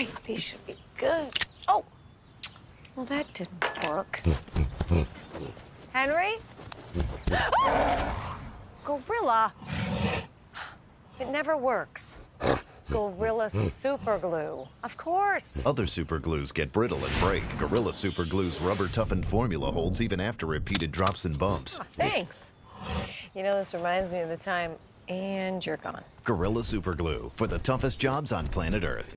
right, these should be good. Oh, well, that didn't work. Henry? Gorilla. It never works. Gorilla Super Glue. Of course. Other super glues get brittle and break. Gorilla Super Glue's rubber toughened formula holds even after repeated drops and bumps. Oh, thanks. You know, this reminds me of the time, and you're gone. Gorilla Super Glue for the toughest jobs on planet Earth.